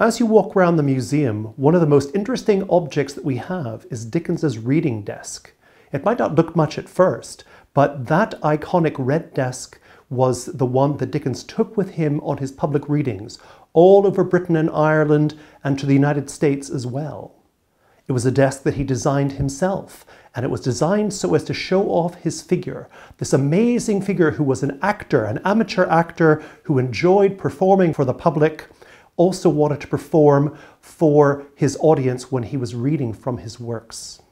As you walk around the museum, one of the most interesting objects that we have is Dickens's reading desk. It might not look much at first, but that iconic red desk was the one that Dickens took with him on his public readings all over Britain and Ireland and to the United States as well. It was a desk that he designed himself, and it was designed so as to show off his figure, this amazing figure who was an actor, an amateur actor who enjoyed performing for the public, also wanted to perform for his audience when he was reading from his works.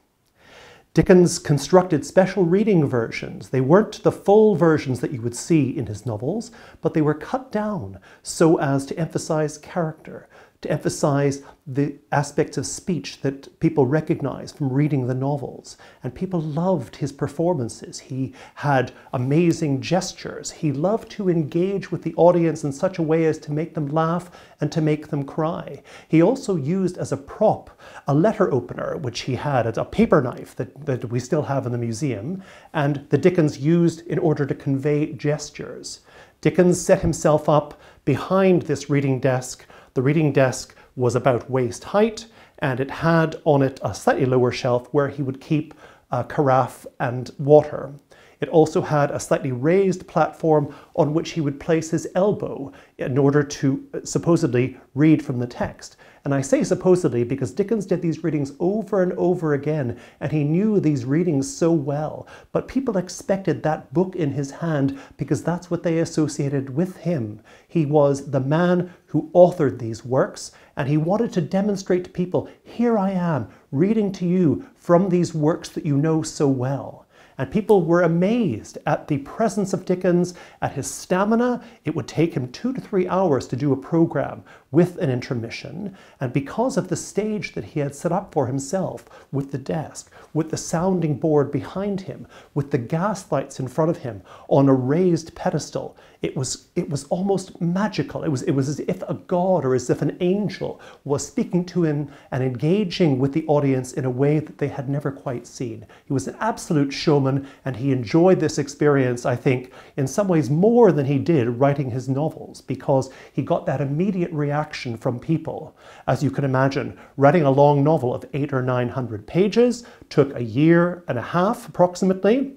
Dickens constructed special reading versions. They weren't the full versions that you would see in his novels, but they were cut down so as to emphasize character, to emphasize the aspects of speech that people recognize from reading the novels. And people loved his performances. He had amazing gestures. He loved to engage with the audience in such a way as to make them laugh and to make them cry. He also used as a prop a letter opener, which he had, as a paper knife that, that we still have in the museum, and the Dickens used in order to convey gestures. Dickens set himself up behind this reading desk the reading desk was about waist height and it had on it a slightly lower shelf where he would keep a carafe and water. It also had a slightly raised platform on which he would place his elbow in order to uh, supposedly read from the text. And I say supposedly because Dickens did these readings over and over again, and he knew these readings so well. But people expected that book in his hand because that's what they associated with him. He was the man who authored these works, and he wanted to demonstrate to people, here I am, reading to you from these works that you know so well. And people were amazed at the presence of Dickens, at his stamina. It would take him two to three hours to do a program with an intermission. And because of the stage that he had set up for himself, with the desk, with the sounding board behind him, with the gas lights in front of him on a raised pedestal, it was, it was almost magical. It was, it was as if a god or as if an angel was speaking to him and engaging with the audience in a way that they had never quite seen. He was an absolute showman and he enjoyed this experience, I think, in some ways more than he did writing his novels because he got that immediate reaction from people. As you can imagine, writing a long novel of eight or nine hundred pages took a year and a half approximately.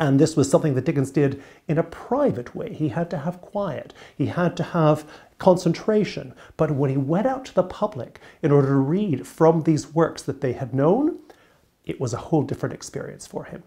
And this was something that Dickens did in a private way. He had to have quiet. He had to have concentration. But when he went out to the public in order to read from these works that they had known, it was a whole different experience for him.